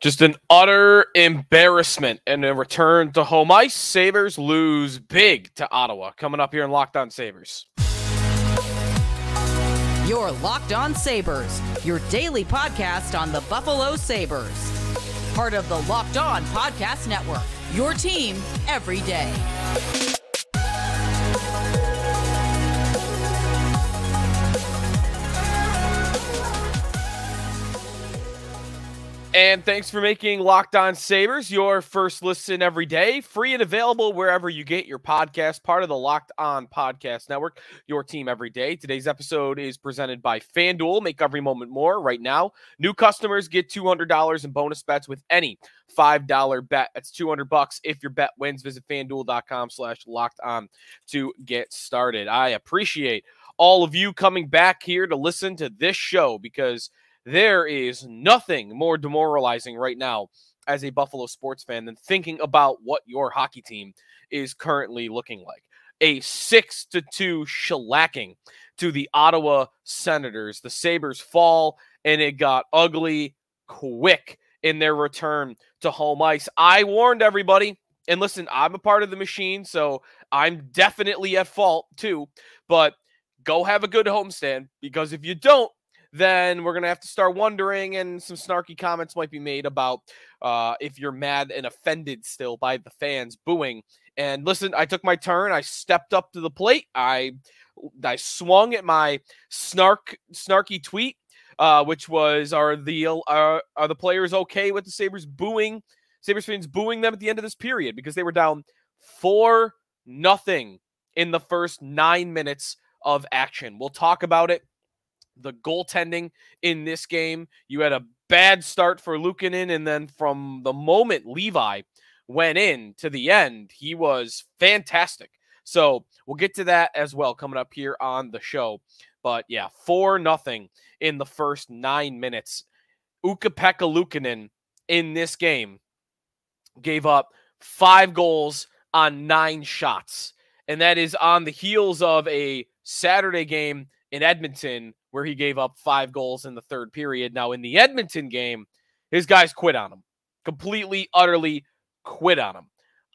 Just an utter embarrassment and a return to home ice. Sabres lose big to Ottawa. Coming up here in Locked On Sabres. Your Locked On Sabres, your daily podcast on the Buffalo Sabres. Part of the Locked On Podcast Network, your team every day. And thanks for making Locked On Sabres your first listen every day, free and available wherever you get your podcast, part of the Locked On Podcast Network, your team every day. Today's episode is presented by FanDuel. Make every moment more right now. New customers get $200 in bonus bets with any $5 bet. That's 200 bucks if your bet wins. Visit fanduel.com slash locked on to get started. I appreciate all of you coming back here to listen to this show because – there is nothing more demoralizing right now as a Buffalo sports fan than thinking about what your hockey team is currently looking like. A six to two shellacking to the Ottawa Senators. The Sabres fall, and it got ugly quick in their return to home ice. I warned everybody. And listen, I'm a part of the machine, so I'm definitely at fault too. But go have a good homestand because if you don't, then we're going to have to start wondering, and some snarky comments might be made about uh, if you're mad and offended still by the fans booing. And listen, I took my turn. I stepped up to the plate. I I swung at my snark snarky tweet, uh, which was are the uh, are the players okay with the Sabres booing Sabres fans booing them at the end of this period because they were down four nothing in the first nine minutes of action. We'll talk about it the goaltending in this game. You had a bad start for Luukkonen, and then from the moment Levi went in to the end, he was fantastic. So we'll get to that as well coming up here on the show. But yeah, four nothing in the first nine minutes. Ukko-Pekka Luukkonen in this game gave up five goals on nine shots. And that is on the heels of a Saturday game in Edmonton where he gave up five goals in the third period. Now, in the Edmonton game, his guys quit on him, completely, utterly quit on him.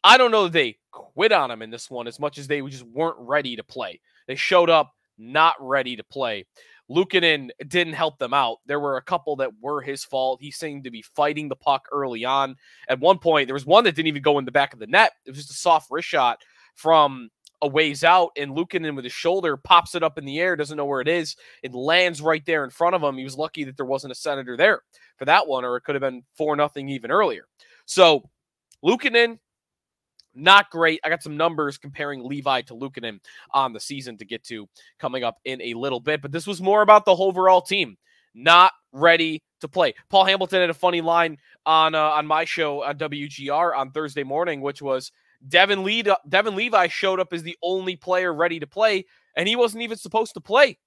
I don't know that they quit on him in this one as much as they just weren't ready to play. They showed up not ready to play. Luukkonen didn't help them out. There were a couple that were his fault. He seemed to be fighting the puck early on. At one point, there was one that didn't even go in the back of the net. It was just a soft wrist shot from a ways out, and Luukkonen with his shoulder pops it up in the air, doesn't know where it is. It lands right there in front of him. He was lucky that there wasn't a senator there for that one, or it could have been four nothing even earlier. So Luukkonen, not great. I got some numbers comparing Levi to Luukkonen on the season to get to coming up in a little bit, but this was more about the overall team not ready to play. Paul Hamilton had a funny line on uh, on my show on WGR on Thursday morning, which was Devon, Lee, Devon Levi showed up as the only player ready to play, and he wasn't even supposed to play.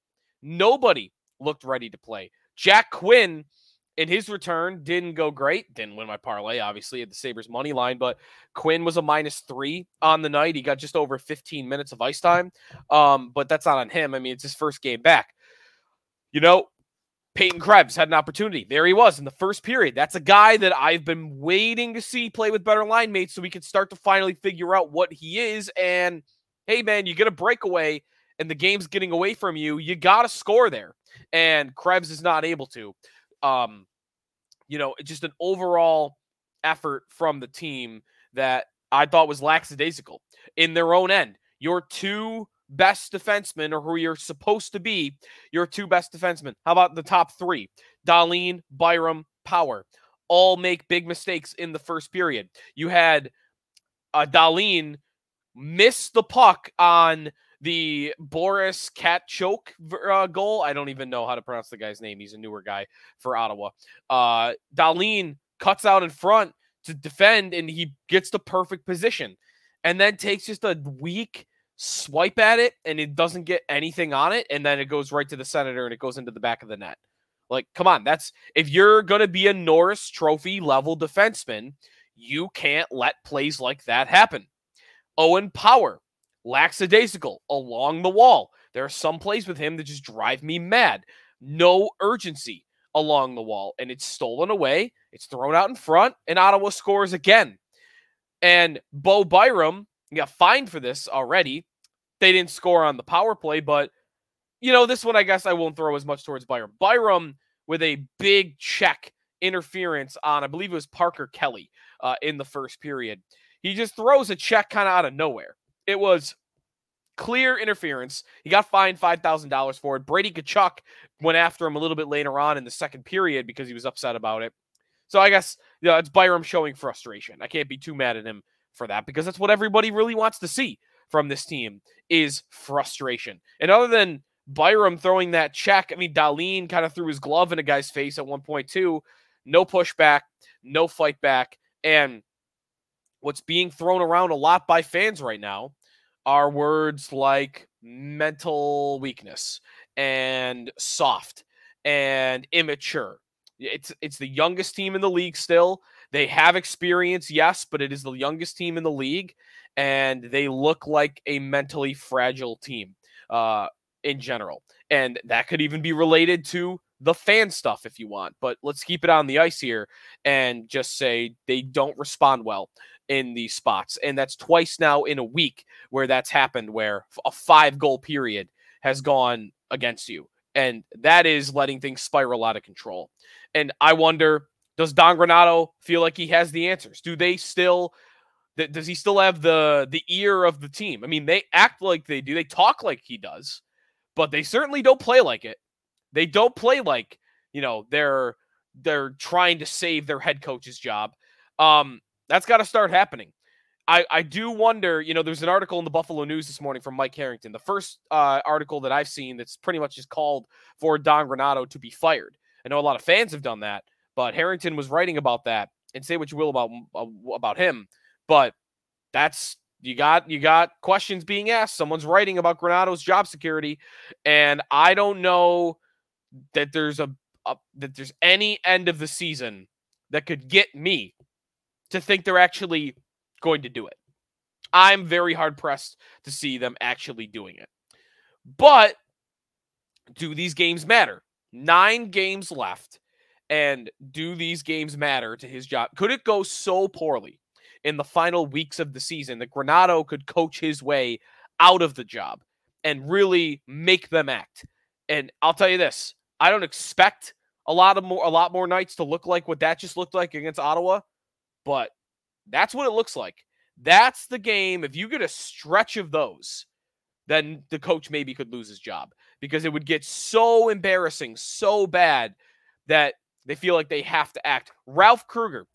Nobody looked ready to play. Jack Quinn, in his return, didn't go great. Didn't win my parlay, obviously, at the Sabres money line, but Quinn was a minus three on the night. He got just over 15 minutes of ice time. Um, but that's not on him. I mean, it's his first game back. You know, Peyton Krebs had an opportunity. There he was in the first period. That's a guy that I've been waiting to see play with better line mates so we can start to finally figure out what he is. And hey, man, you get a breakaway and the game's getting away from you. You got to score there. And Krebs is not able to. Um, you know, just an overall effort from the team that I thought was lackadaisical in their own end. Your two best defensemen or who you're supposed to be your two best defensemen. How about the top three? Dahlin, Byram, Power. All make big mistakes in the first period. You had uh, Dahlin miss the puck on the Boris Katchouk uh, goal. I don't even know how to pronounce the guy's name. He's a newer guy for Ottawa. Uh, Dahlin cuts out in front to defend, and he gets the perfect position, and then takes just a weak swipe at it and it doesn't get anything on it and then it goes right to the senator and it goes into the back of the net. Like, come on, that's if you're going to be a Norris trophy level defenseman, you can't let plays like that happen. Owen Power, lackadaisical along the wall. There are some plays with him that just drive me mad. No urgency along the wall, and it's stolen away. It's thrown out in front, and Ottawa scores again. And Bo Byram got fined for this already. They didn't score on the power play, but you know, this one I guess I won't throw as much towards Byram. Byram with a big check interference on, I believe it was Parker Kelly uh, in the first period. He just throws a check kind of out of nowhere. It was clear interference. He got fined $5,000 for it. Brady Tkachuk went after him a little bit later on in the second period because he was upset about it. So I guess you know, it's Byram showing frustration. I can't be too mad at him for that because that's what everybody really wants to see from this team is frustration. And other than Byram throwing that check, I mean, Dahlin kind of threw his glove in a guy's face at one point too. No pushback, no fight back. And what's being thrown around a lot by fans right now are words like mental weakness and soft and immature it's it's the youngest team in the league still. They have experience, yes, but it is the youngest team in the league, and they look like a mentally fragile team uh, in general. And that could even be related to the fan stuff if you want. But let's keep it on the ice here and just say they don't respond well in these spots. And that's twice now in a week where that's happened, where a five goal period has gone against you. And that is letting things spiral out of control. And I wonder, does Don Granato feel like he has the answers? Do they still does he still have the the ear of the team? I mean, they act like they do. They talk like he does, but they certainly don't play like it. They don't play like, you know, they're they're trying to save their head coach's job. Um, that's got to start happening. I, I do wonder, you know, there's an article in the Buffalo News this morning from Mike Harrington, the first uh, article that I've seen that's pretty much just called for Don Granato to be fired. I know a lot of fans have done that, but Harrington was writing about that. And say what you will about uh, about him, but that's you got you got questions being asked. Someone's writing about Granato's job security, and I don't know that there's a, a that there's any end of the season that could get me to think they're actually going to do it. I'm very hard pressed to see them actually doing it. But do these games matter? Nine games left. And do these games matter to his job? Could it go so poorly in the final weeks of the season that Granato could coach his way out of the job and really make them act? And I'll tell you this: I don't expect a lot of more, a lot more nights to look like what that just looked like against Ottawa, but that's what it looks like. That's the game. If you get a stretch of those, then the coach maybe could lose his job because it would get so embarrassing, so bad that they feel like they have to act. Ralph Krueger.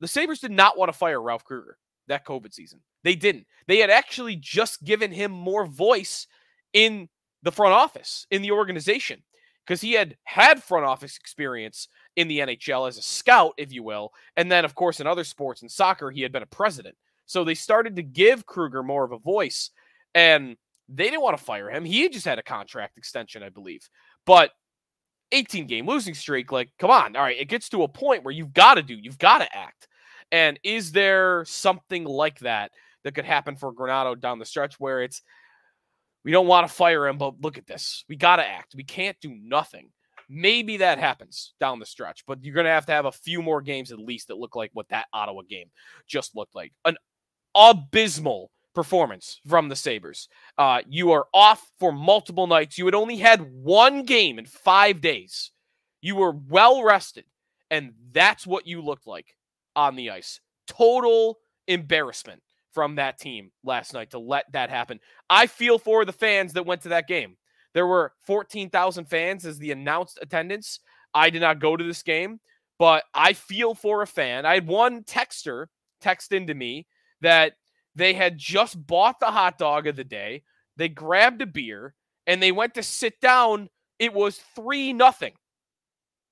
the Sabres did not want to fire Ralph Krueger that COVID season. They didn't. They had actually just given him more voice in the front office, in the organization, because he had had front office experience in the NHL as a scout, if you will. And then, of course, in other sports and soccer, he had been a president. So they started to give Krueger more of a voice. And they didn't want to fire him. He just had a contract extension, I believe. But 18 game losing streak, like, come on. All right. It gets to a point where you've got to do, you've got to act. And is there something like that that could happen for Granato down the stretch where it's, we don't want to fire him, but look at this. We got to act. We can't do nothing. Maybe that happens down the stretch, but you're going to have to have a few more games at least that look like what that Ottawa game just looked like. An abysmal performance from the Sabres. Uh, you are off for multiple nights. You had only had one game in five days. You were well rested, and that's what you looked like on the ice. Total embarrassment from that team last night to let that happen. I feel for the fans that went to that game. There were 14,000 fans as the announced attendance. I did not go to this game, but I feel for a fan. I had one texter text into me that they had just bought the hot dog of the day. They grabbed a beer and they went to sit down. It was 3 nothing.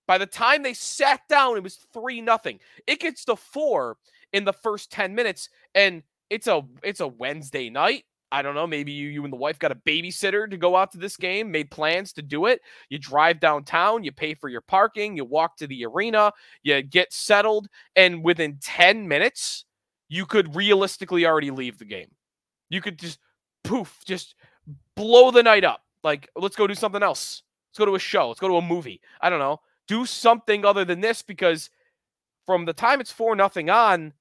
By the time they sat down, it was 3 nothing. It gets to 4 in the first 10 minutes and it's a it's a Wednesday night. I don't know, maybe you you and the wife got a babysitter to go out to this game, made plans to do it. You drive downtown, you pay for your parking, you walk to the arena, you get settled and within 10 minutes you could realistically already leave the game. You could just poof, just blow the night up. Like, let's go do something else. Let's go to a show. Let's go to a movie. I don't know. Do something other than this because from the time it's four nothing on,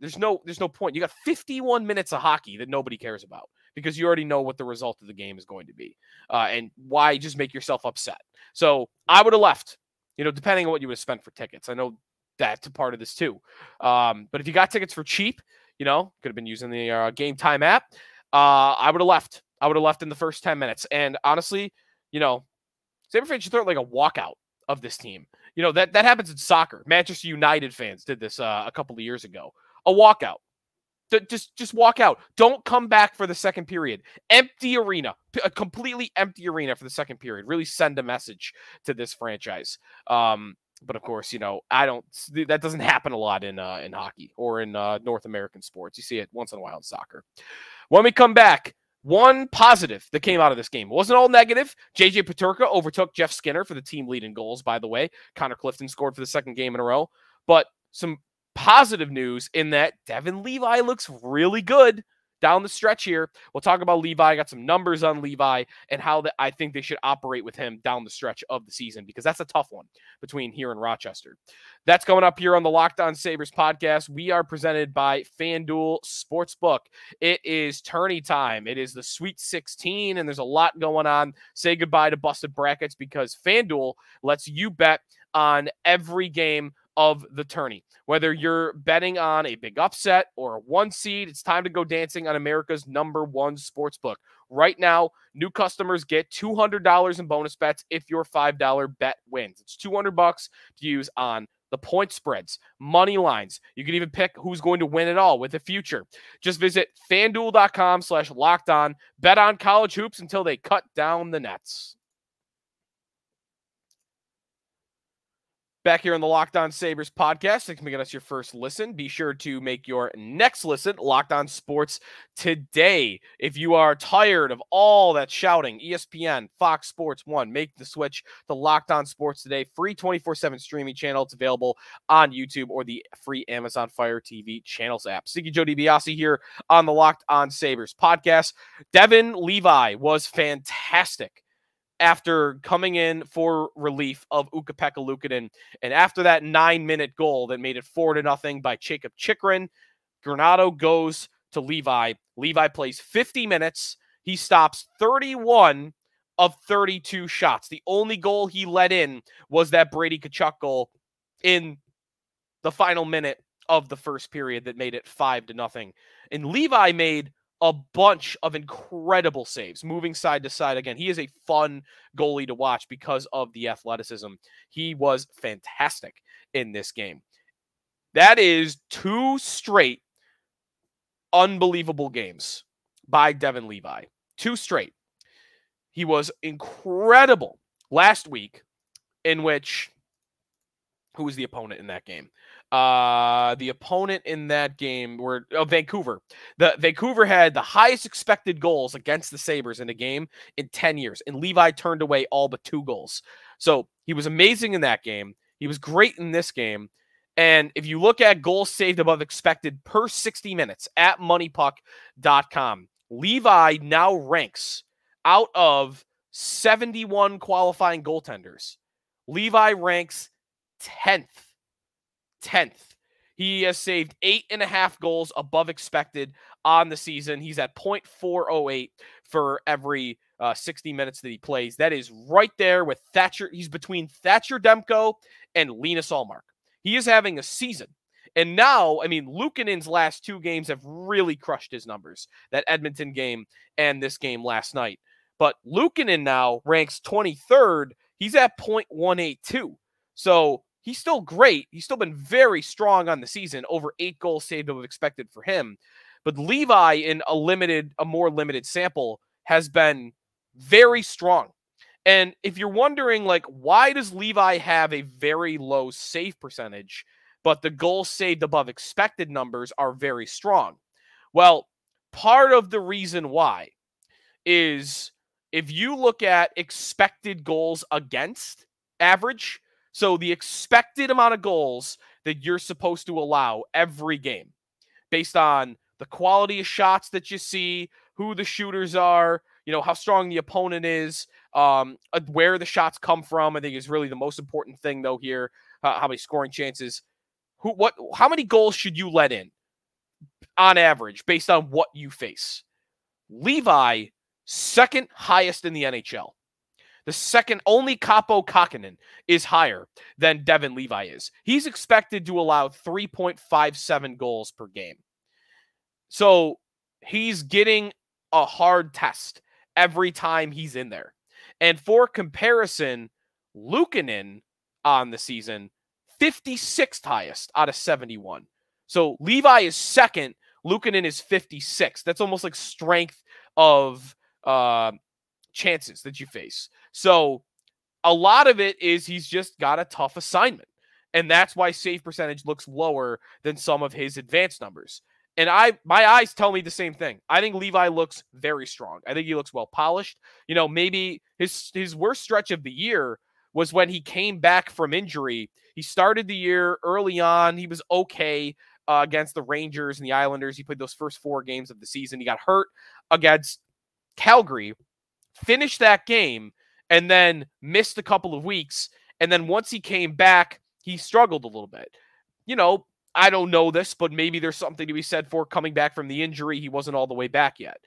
there's no there's no point. You got 51 minutes of hockey that nobody cares about because you already know what the result of the game is going to be, uh, and why just make yourself upset. So I would have left. You know, depending on what you would have spent for tickets. I know that's part of this too. Um, but if you got tickets for cheap, you know, could have been using the uh, game time app. Uh, I would have left. I would have left in the first 10 minutes. And honestly, you know, Saber fans should throw like a walkout of this team. You know, that, that happens in soccer. Manchester United fans did this uh, a couple of years ago. A walkout. D- just just walk out. Don't come back for the second period. Empty arena. a completely empty arena for the second period. Really send a message to this franchise. Um, but of course, you know, I don't. That doesn't happen a lot in uh, in hockey or in uh, North American sports. You see it once in a while in soccer. When we come back, one positive that came out of this game it wasn't all negative. JJ Peterka overtook Jeff Skinner for the team lead in goals. By the way, Connor Clifton scored for the second game in a row. But some positive news in that Devon Levi looks really good down the stretch here. We'll talk about Levi. I got some numbers on Levi and how that I think they should operate with him down the stretch of the season because that's a tough one between here and Rochester. That's coming up here on the Locked On Sabres podcast. We are presented by FanDuel Sportsbook. It is tourney time. It is the Sweet 16, and there's a lot going on. Say goodbye to busted brackets because FanDuel lets you bet on every game of the tourney. Whether you're betting on a big upset or a one seed, it's time to go dancing on America's number one sports book. Right now, new customers get $200 in bonus bets if your $5 bet wins. It's 200 bucks to use on the point spreads, money lines. You can even pick who's going to win it all with the future. Just visit fanduel.com slash locked on. Bet on college hoops until they cut down the nets. Back here on the Locked On Sabres podcast, thanks for making us your first listen. Be sure to make your next listen Locked On Sports today. If you are tired of all that shouting, ESPN, Fox Sports 1, make the switch to Locked On Sports today. Free 24 7 streaming channel. It's available on YouTube or the free Amazon Fire TV channels app. Sneaky Joe DiBiase here on the Locked On Sabres podcast. Devon Levi was fantastic after coming in for relief of Ukko-Pekka Luukkonen. And after that nine minute goal that made it four to nothing by Jakob Chychrun, Granato goes to Levi. Levi plays 50 minutes. He stops 31 of 32 shots. The only goal he let in was that Brady Tkachuk goal in the final minute of the first period that made it five to nothing. And Levi made a bunch of incredible saves, moving side to side. Again, he is a fun goalie to watch because of the athleticism. He was fantastic in this game. That is two straight unbelievable games by Devon Levi. Two straight. He was incredible last week, in which who was the opponent in that game? Uh, the opponent in that game were oh, Vancouver. The Vancouver had the highest expected goals against the Sabres in a game in 10 years, and Levi turned away all but two goals. So he was amazing in that game. He was great in this game. And if you look at goals saved above expected per 60 minutes at moneypuck.com, Levi now ranks out of 71 qualifying goaltenders. Levi ranks 10th 10th. He has saved eight and a half goals above expected on the season. He's at 0.408 for every uh, 60 minutes that he plays. That is right there with Thatcher. He's between Thatcher Demko and Linus Ullmark. He is having a season. And now, I mean, Luukkonen's last two games have really crushed his numbers. That Edmonton game and this game last night. But Luukkonen now ranks 23rd. He's at 0.182. So he's still great. He's still been very strong on the season, over eight goals saved of expected for him. But Levi, in a limited, a more limited sample, has been very strong. And if you're wondering, like, why does Levi have a very low save percentage, but the goals saved above expected numbers are very strong? Well, part of the reason why is if you look at expected goals against average, so the expected amount of goals that you're supposed to allow every game based on the quality of shots that you see, who the shooters are, you know, how strong the opponent is, um, uh, where the shots come from, I think is really the most important thing though here, uh, how many scoring chances. who what how many goals should you let in on average based on what you face? Levi second highest in the NHL. The second only Kaapo Kähkönen is higher than Devon Levi is. He's expected to allow 3.57 goals per game. So he's getting a hard test every time he's in there. And for comparison, Luukkonen on the season, 56th highest out of 71. So Levi is second, Luukkonen is 56. That's almost like strength of uh, chances that you face. So a lot of it is he's just got a tough assignment. And that's why save percentage looks lower than some of his advanced numbers. And I my eyes tell me the same thing. I think Levi looks very strong. I think he looks well polished. You know, maybe his his worst stretch of the year was when he came back from injury. He started the year early on. He was okay uh, against the Rangers and the Islanders. He played those first four games of the season. He got hurt against Calgary, finished that game, and then missed a couple of weeks. And then once he came back, he struggled a little bit. You know, I don't know this, but maybe there's something to be said for coming back from the injury. He wasn't all the way back yet.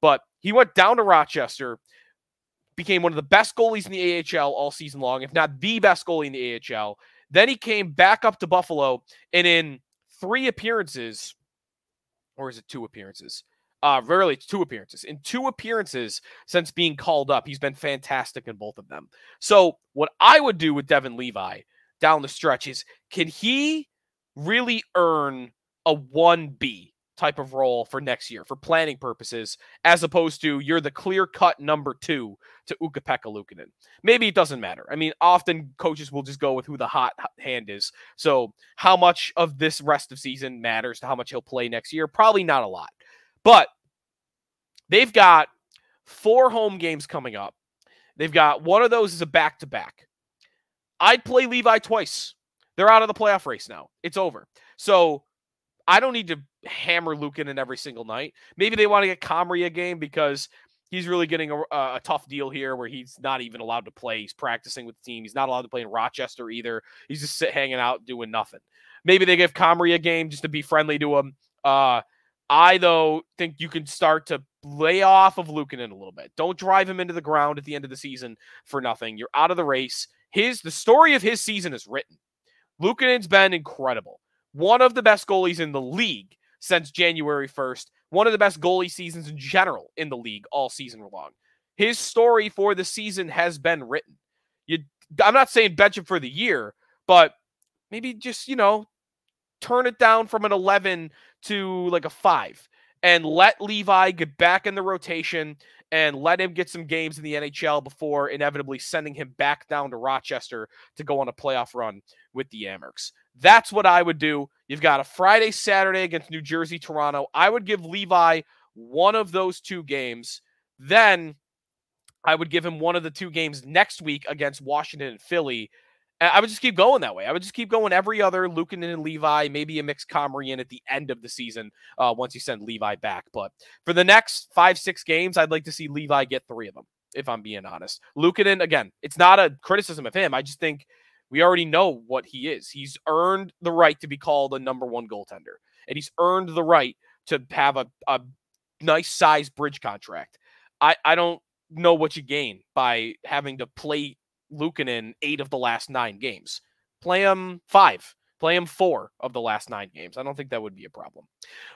But he went down to Rochester, became one of the best goalies in the AHL all season long, if not the best goalie in the AHL. Then he came back up to Buffalo, and in three appearances, or is it two appearances? Uh, two appearances. In two appearances since being called up, he's been fantastic in both of them. So, what I would do with Devon Levi down the stretch is can he really earn a 1B type of role for next year for planning purposes, as opposed to you're the clear cut number two to Ukko-Pekka Luukkonen. Maybe it doesn't matter. I mean, often coaches will just go with who the hot hand is. So, how much of this rest of season matters to how much he'll play next year? Probably not a lot. But they've got four home games coming up. They've got one of those is a back to back. I'd play Levi twice. They're out of the playoff race now. It's over. So I don't need to hammer Lukin in every single night. Maybe they want to get Comrie a game because he's really getting a, a, tough deal here where he's not even allowed to play. He's practicing with the team. He's not allowed to play in Rochester either. He's just sit, hanging out doing nothing. Maybe they give Comrie a game just to be friendly to him. Uh, I though think you can start to lay off of Luukkonen a little bit. Don't drive him into the ground at the end of the season for nothing. You're out of the race. His the story of his season is written. Luukkonen's been incredible. One of the best goalies in the league since January 1st. One of the best goalie seasons in general in the league all season long. His story for the season has been written. You, I'm not saying bench him for the year, but maybe just, you know, turn it down from an 11 to like a 5 and let Levi get back in the rotation and let him get some games in the NHL before inevitably sending him back down to Rochester to go on a playoff run with the Amerks. That's what I would do. You've got a Friday, Saturday against New Jersey, Toronto. I would give Levi one of those two games. Then I would give him one of the two games next week against Washington and Philly. I would just keep going that way. I would just keep going every other Luukkonen and Levi, maybe a mixed Comrie in at the end of the season uh, once you send Levi back. But for the next five, six games, I'd like to see Levi get three of them, if I'm being honest. Luukkonen, again, it's not a criticism of him. I just think – we already know what he is. He's earned the right to be called a number one goaltender, and he's earned the right to have a, a nice size bridge contract. I, I don't know what you gain by having to play Luukkonen eight of the last nine games. Play him five. Play him four of the last nine games. I don't think that would be a problem.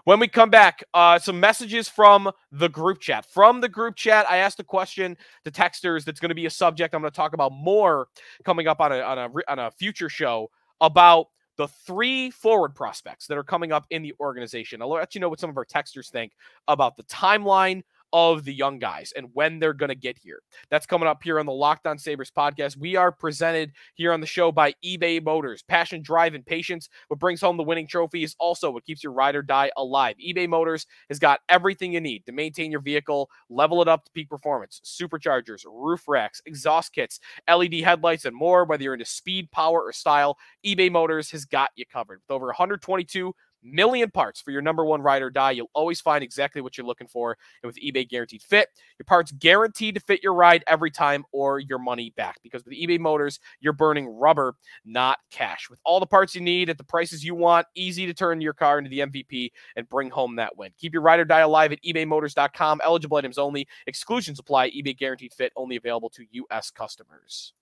When we come back, uh, some messages from the group chat. From the group chat, I asked a question to texters that's going to be a subject I'm going to talk about more coming up on a, on a, on a future show about the three forward prospects that are coming up in the organization. I'll let you know what some of our texters think about the timeline of the young guys and when they're going to get here. That's coming up here on the Locked On Sabres podcast. We are presented here on the show by eBay Motors. Passion, drive, and patience. What brings home the winning trophy is also what keeps your ride or die alive. eBay Motors has got everything you need to maintain your vehicle, level it up to peak performance, superchargers, roof racks, exhaust kits, LED headlights, and more. Whether you're into speed, power, or style, eBay Motors has got you covered. With over 122 million parts for your number one ride or die. You'll always find exactly what you're looking for. And with eBay Guaranteed Fit, your parts guaranteed to fit your ride every time or your money back. Because with eBay Motors, you're burning rubber, not cash. With all the parts you need at the prices you want, easy to turn your car into the MVP and bring home that win. Keep your ride or die alive at ebaymotors.com. Eligible items only. Exclusions apply. eBay Guaranteed Fit only available to U.S. customers.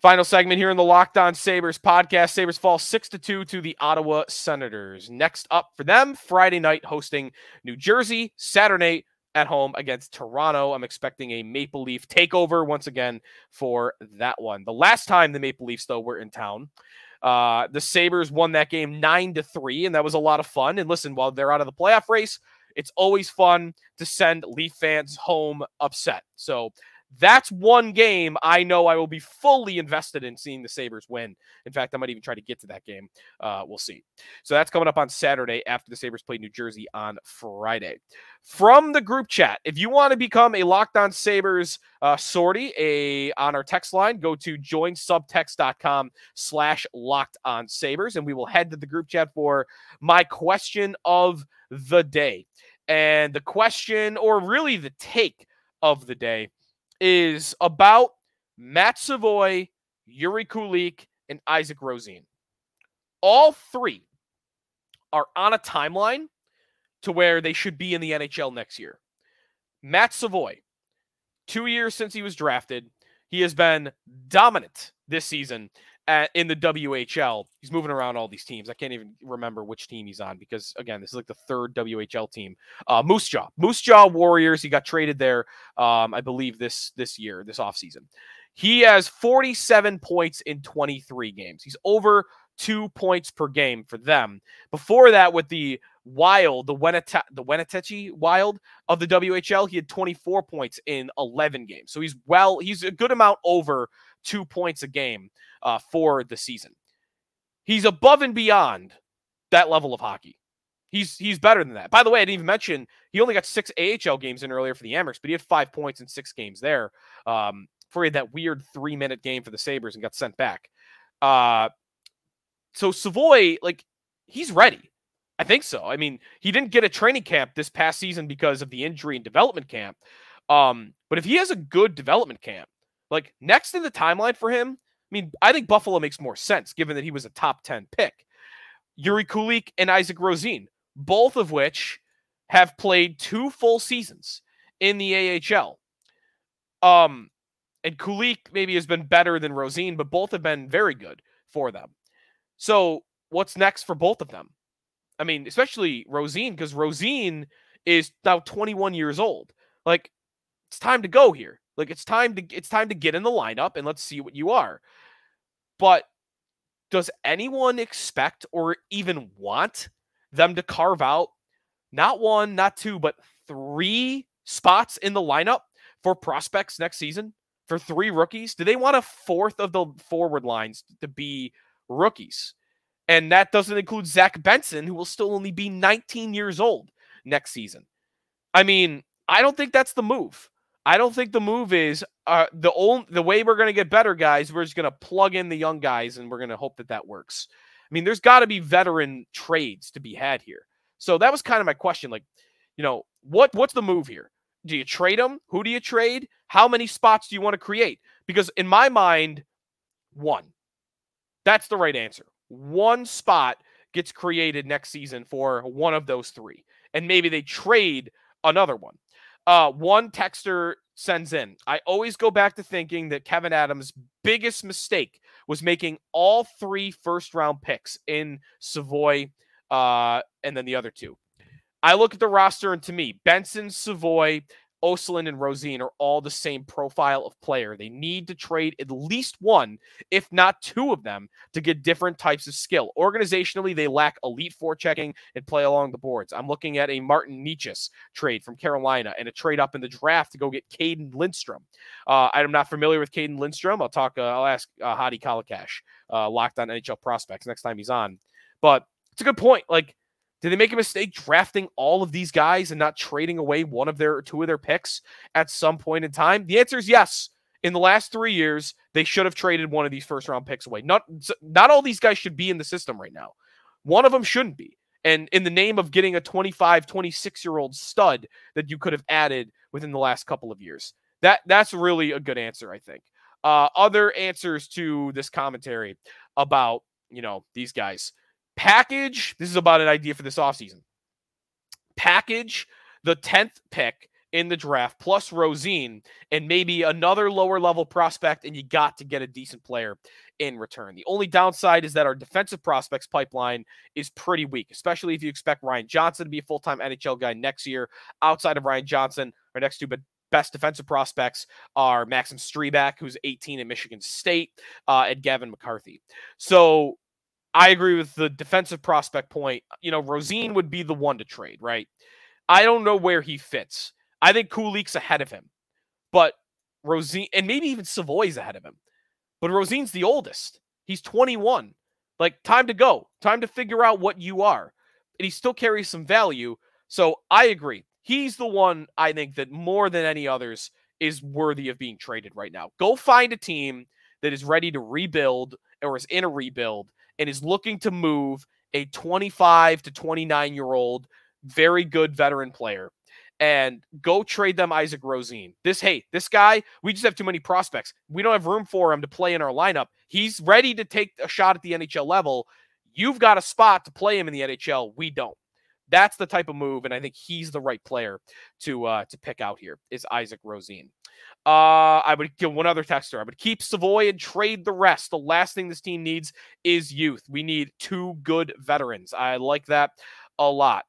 Final segment here in the Locked On Sabres podcast. Sabres fall 6 to 2 to the Ottawa Senators. Next up for them, Friday night hosting New Jersey, Saturday at home against Toronto. I'm expecting a Maple Leaf takeover once again for that one. The last time the Maple Leafs, though, were in town, uh, the Sabres won that game 9 to 3, and that was a lot of fun. And listen, while they're out of the playoff race, it's always fun to send Leaf fans home upset. So that's one game I know I will be fully invested in seeing the Sabres win. In fact, I might even try to get to that game. Uh, we'll see. So that's coming up on Saturday after the Sabres play New Jersey on Friday. From the group chat, if you want to become a Locked On Sabres uh, sortie a, on our text line, go to joinsubtext.com slash locked on sabres, and we will head to the group chat for my question of the day. And the question, or really the take of the day, is about Matt Savoie, Jiri Kulich, and Isak Rosén. All three are on a timeline to where they should be in the NHL next year. Matt Savoie, two years since he was drafted, he has been dominant this season at, in the WHL. He's moving around all these teams. I can't even remember which team he's on because again, this is like the third WHL team. Uh, Moose Jaw, Moose Jaw Warriors. He got traded there, um, I believe this this year, this offseason. He has 47 points in 23 games. He's over two points per game for them. Before that, with the Wild, the Wenata- the Wenatchee Wild of the WHL, he had 24 points in 11 games. So he's well, he's a good amount over two points a game uh, for the season. He's above and beyond that level of hockey. He's he's better than that. By the way, I didn't even mention he only got six AHL games in earlier for the Amerks, but he had five points in six games there. Um, for that weird three minute game for the Sabres and got sent back. Uh, so Savoie, like, he's ready. I think so. I mean, he didn't get a training camp this past season because of the injury and development camp. Um, but if he has a good development camp, like next in the timeline for him, I mean, I think Buffalo makes more sense given that he was a top 10 pick. Jiri Kulich and Isak Rosén, both of which have played two full seasons in the AHL. Um, and Kulik maybe has been better than Rosine, but both have been very good for them. So what's next for both of them? I mean, especially Rosén, because Rosén is now 21 years old. Like, it's time to go here. Like it's time to it's time to get in the lineup and let's see what you are. But does anyone expect or even want them to carve out not one, not two, but three spots in the lineup for prospects next season for three rookies? Do they want a fourth of the forward lines to be rookies? And that doesn't include Zach Benson, who will still only be 19 years old next season. I mean, I don't think that's the move. I don't think the move is uh, the old the way we're going to get better guys. We're just going to plug in the young guys, and we're going to hope that that works. I mean, there's got to be veteran trades to be had here. So that was kind of my question. Like, you know, what what's the move here? Do you trade them? Who do you trade? How many spots do you want to create? Because in my mind, one. That's the right answer. One spot gets created next season for one of those three, and maybe they trade another one. Uh, one texter sends in. I always go back to thinking that Kevyn Adams' biggest mistake was making all three first round picks in Savoie uh, and then the other two. I look at the roster, and to me, Benson, Savoie, Ostlund and Rosén are all the same profile of player. They need to trade at least one, if not two of them, to get different types of skill. Organizationally, they lack elite forechecking and play along the boards. I'm looking at a Martin Necas trade from Carolina and a trade up in the draft to go get Cayden Lindstrom. Uh, I'm not familiar with Cayden Lindstrom. I'll talk. Uh, I'll ask uh, Hadi Kalakash, uh, locked on NHL prospects next time he's on. But it's a good point. Like did they make a mistake drafting all of these guys and not trading away one of their two of their picks at some point in time? The answer is yes. in the last three years, they should have traded one of these first round picks away. Not not all these guys should be in the system right now. One of them shouldn't be. And in the name of getting a 25, 26 year old stud that you could have added within the last couple of years. That that's really a good answer, I think. Uh, other answers to this commentary about you know these guys package. This is about an idea for this offseason. Package the 10th pick in the draft plus Rosén and maybe another lower level prospect, and you got to get a decent player in return. The only downside is that our defensive prospects pipeline is pretty weak, especially if you expect Ryan Johnson to be a full time NHL guy next year. Outside of Ryan Johnson, our next two best defensive prospects are Maxim Strbak, who's 18 at Michigan State, uh, and Gavin McCarthy. So I agree with the defensive prospect point. You know, Rosén would be the one to trade, right? I don't know where he fits. I think Kulich's ahead of him, but Rosén and maybe even Savoie's ahead of him. But Rosén's the oldest. He's 21. Like time to go. Time to figure out what you are. And he still carries some value. So I agree. He's the one I think that more than any others is worthy of being traded right now. Go find a team that is ready to rebuild or is in a rebuild and is looking to move a 25 to 29 year old very good veteran player and go trade them Isak Rosén. This, hey, this guy, we just have too many prospects. We don't have room for him to play in our lineup. He's ready to take a shot at the NHL level. You've got a spot to play him in the NHL. We don't. That's the type of move, and I think he's the right player to uh, to pick out here. Is Isak Rosén? Uh, I would give one other texter. I would keep Savoie and trade the rest. The last thing this team needs is youth. We need two good veterans. I like that a lot.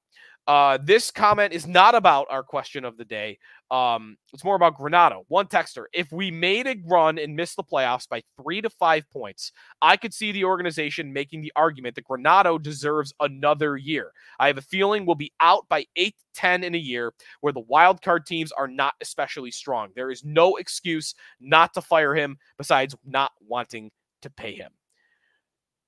Uh, this comment is not about our question of the day. Um, it's more about Granato. One texter. If we made a run and missed the playoffs by three to five points, I could see the organization making the argument that Granato deserves another year. I have a feeling we'll be out by eight 10 in a year where the wild card teams are not especially strong. There is no excuse not to fire him besides not wanting to pay him.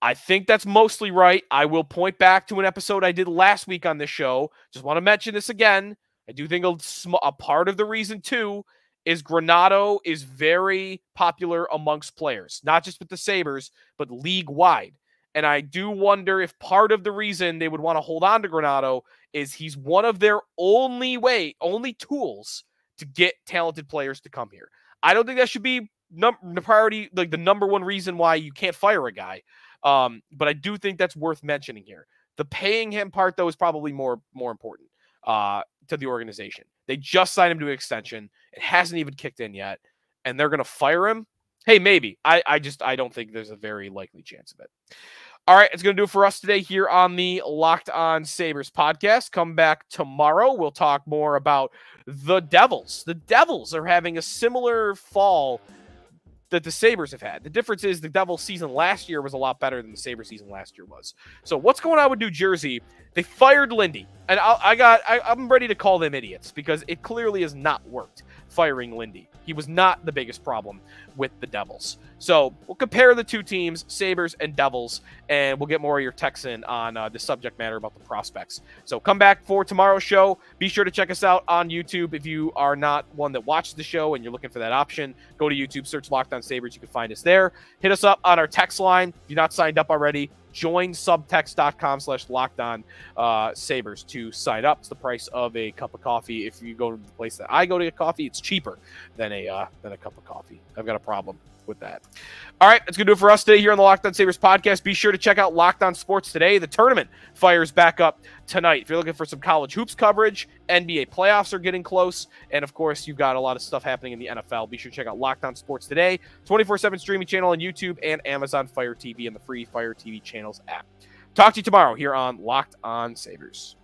I think that's mostly right. I will point back to an episode I did last week on this show. Just want to mention this again. I do think a, sm- a part of the reason, too, is Granato is very popular amongst players, not just with the Sabres, but league wide. And I do wonder if part of the reason they would want to hold on to Granato is he's one of their only way, only tools to get talented players to come here. I don't think that should be num- the priority, like the number one reason why you can't fire a guy. Um, but I do think that's worth mentioning here. The paying him part, though, is probably more more important uh, to the organization. They just signed him to an extension. It hasn't even kicked in yet, and they're going to fire him. Hey, maybe. I, I just I don't think there's a very likely chance of it. All right, it's going to do it for us today here on the Locked On Sabres podcast. Come back tomorrow. We'll talk more about the Devils. The Devils are having a similar fall that the Sabres have had. The difference is the Devils season last year was a lot better than the Sabres season last year was. So what's going on with New Jersey? They fired Lindy, and I, I got I, I'm ready to call them idiots because it clearly has not worked firing Lindy. He was not the biggest problem with the Devils. So we'll compare the two teams, Sabres and Devils, and we'll get more of your texts in on uh, the subject matter about the prospects. So come back for tomorrow's show. Be sure to check us out on YouTube if you are not one that watches the show and you're looking for that option. Go to YouTube, search Locked On Sabres. You can find us there. Hit us up on our text line. If you're not signed up already, join subtext.com slash locked on uh, sabres to sign up. It's the price of a cup of coffee. If you go to the place that i go to get coffee it's cheaper than a uh, than a cup of coffee. I've got a problem with that. All right, that's going to do it for us today here on the Lockdown On Sabres podcast. Be sure to check out Locked On Sports today. The tournament fires back up tonight. If you're looking for some college hoops coverage, NBA playoffs are getting close. And of course, you've got a lot of stuff happening in the NFL. Be sure to check out Locked On Sports today, 24 7 streaming channel on YouTube and Amazon Fire TV and the free Fire TV channels app. Talk to you tomorrow here on Locked On Sabres.